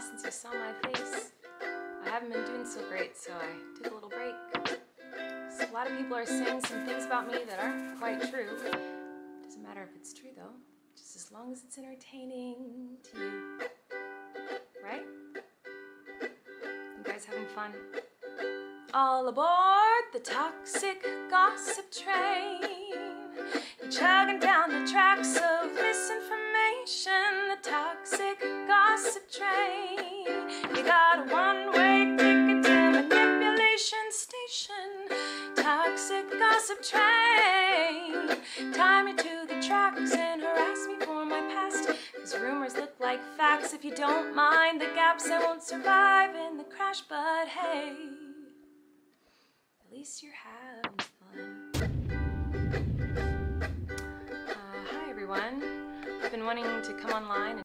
while since you saw my face. I haven't been doing so great, so I took a little break. So a lot of people are saying some things about me that aren't quite true. Doesn't matter if it's true though, just as long as it's entertaining to you. Right? You guys having fun? All aboard the toxic gossip train. Gossip train. You got a one-way ticket to manipulation station. Toxic gossip train. Tie me to the tracks and harass me for my past. Cause rumors look like facts. If you don't mind the gaps, I won't survive in the crash. But hey. At least you're having fun. Uh, hi, everyone. I've been wanting to come online